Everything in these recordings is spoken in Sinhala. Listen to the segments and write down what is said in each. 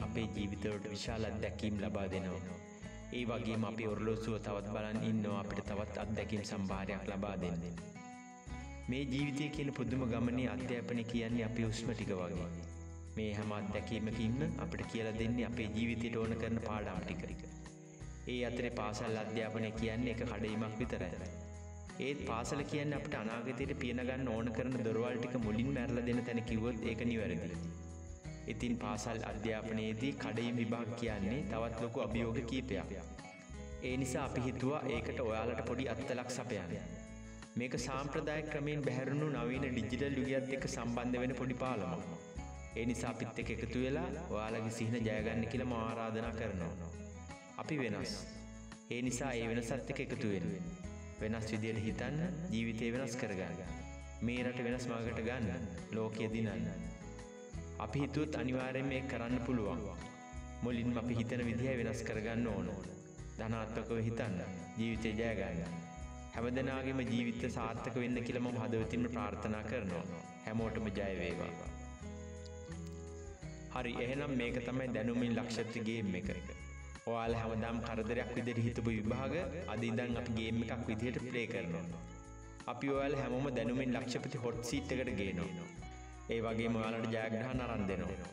අපේ ජීවිතවලට විශාල අත්දැකීම් ලබා දෙනවා. ඒ වගේම අපි ඔරලෝසුව තවත් බලන් ඉන්නවා අපිට තවත් අත්දැකීම් සම්භාරයක් ලබා දෙන්න. මේ ජීවිතය කියන පුදුම ගමනේ අධ්‍යාපනය කියන්නේ අපේ උස්ම ටික වගේ. මේ හැම අත්දැකීමකින්ම අපිට කියලා දෙන්නේ අපේ ජීවිතයට ඕන කරන පාඩම් ටික. ඒ අතරේ පාසල් අධ්‍යාපනය කියන්නේ එක කඩයිමක් විතරයි. ඒත් පාසල කියන්න අපට අනාගතයට පියනගන්න ඕන කරන දොරවල් ටික මුලින් මැරල දෙන තැන කිව්වොත් ඒක නිවැරදි. ඉතින් පාසල් අධ්‍යාපනයේදී කඩයිම් විභාග කියන්නේ තවත් ලොකු අභියෝග කීපයක්. ඒ නිසා අපි හිතුවා ඒකට ඔයාලට පොඩි අත්තලක් සපයන්න. මේක සාම්ප්‍රදාය ක්‍රමයෙන් බැහැරුණු නවීන ඩිජිටල් යුගයත් එක්ක සම්බන්ධ වෙන පොඩි පාලමක්. ඒ නිසා අපිත් එක්ක එකතු වෙලා ඔයාලගේ සිහින ජයගන්න කියලා මම ආරාධනා කරනවා. අපි වෙනස්. ඒ නිසා ඒ වෙනසත් එක්ක එකතු වෙන්න. වෙනස් විදියට හිතන්න ජීවිතය වෙනස් කරගන්න. මේ රට වෙනස් මාගට ගන්න ලෝකය දිනන්න. අපි හිතුවත් අනිවාර්යෙන් මේ කරන්න පුළුවන්. මුලින්ම අපි හිතන විදිහ වෙනස් කරගන්න ඕන. ධනාත්මකව හිතන්න ජීවිතය ජයගන්න. හැමදෙනාගේම ජීවිත සාර්ථක වෙන්න කියලා මම හදවතින්ම ප්‍රාර්ථනා කරනවා. හැමෝටම ජය වේවා. හරි එහෙනම් මේක තමයි දැනුමින් ලක්ෂත්‍රි ගේම් එක. ඔයාල හැමදාම් කරදරයක් විදිහට හිතපු විභාග අද ඉඳන් අපි ගේම් එකක් විදිහට ප්ලේ කරනවා. අපි ඔයාල හැමෝම දැනුමින් ලක්ෂපති හොට් සීට් එකට ගේනවා. ඒ වගේම ඔයාලට ජයග්‍රහණ අරන් දෙනවා.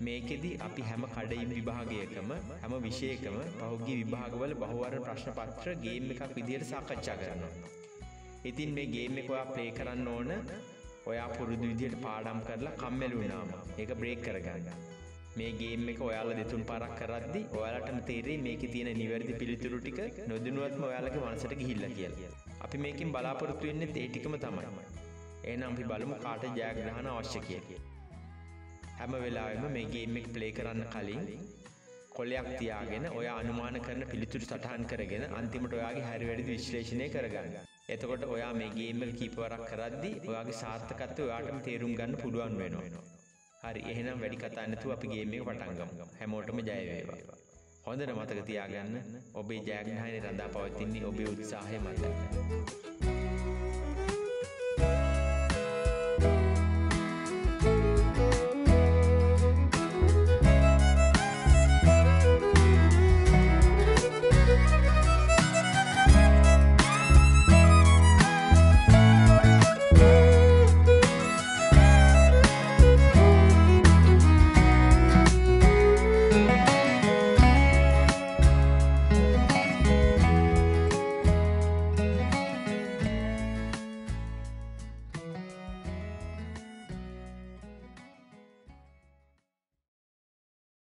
මේකෙදි අපි හැම කඩයිම් විභාගයකම හැම විෂයකම පහුගිය විභාගවල බහුවර්ණ ප්‍රශ්න පත්‍ර ගේම් එකක් විදිහට සාකච්ඡා කරනවා. ඉතින් මේ ගේම් එක ඔයා ප්ලේ කරන්න ඕන ඔයා පුරුදු විදිහට පාඩම් කරලා කම්මැලි වුණාම ඒක බ්‍රේක් කරගන්න. මේ ගේම් එක ඔයාල දෙතුන් පරක් කරද්දි ඔයාලටම තේරෙයි මේකේ තියෙන නිවැරදි පිළිතුරු ටික නොදැනුවත්ම ඔයාලගේ මනසට ගිහිල්ලා කියලා. අපි මේකෙන් බලාපොරොත්තු වෙන්නේ ඒ ටිකම තමයි. එහෙනම් අපි බලමු කාට ජයග්‍රහණ අවශ්‍ය කියලා. හැම වෙලාවෙම මේ ගේම් එක ප්ලේ කරන්න කලින් කොලයක් තියාගෙන ඔයා අනුමාන කරන පිළිතුරු සටහන් කරගෙන අන්තිමට ඔයාගේ හරි වැරදි විශ්ලේෂණය කරගන්න. එතකොට ඔයා මේ ගේම් එක කීපවරක් කරද්දී ඔයාගේ සාර්ථකත්වය ඔයාටම තේරුම් ගන්න පුළුවන් වෙනවා. හරි එහෙනම් වැඩි කතා නැතුව අපි ගේම් එක පටන් ගමු. හැමෝටම ජය වේවා. හොඳට මතක තියාගන්න ඔබේ ජයග්‍රහණය රඳා පවතින්නේ ඔබේ උත්සාහය මතයි.